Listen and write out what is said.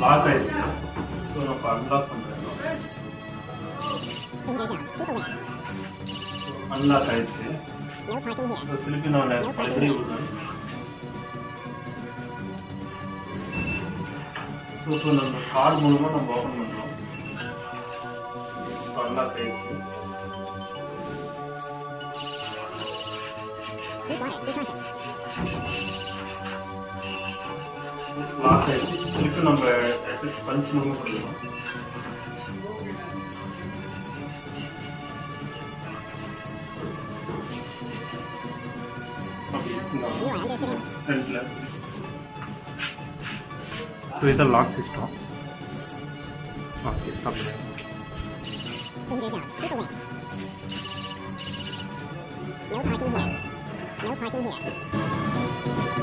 लाट है तो ना पांडा समझ अंडा टाइप से तो सिल्की ना है पलड़ी उधर तो तो ना कार मूलमा ना बहुत मतलब अंडा टाइप से Be quiet, be cautious. Lock ஆயிடுச்சு திருப்பி நம்ம பஞ்ச் மூலமாக பண்ணிடலாம் You are under surveillance. ஃப்ரண்ட்ல ஸோ இதை lock system okay stop Danger zone. Keep away. No parking here. No parking here.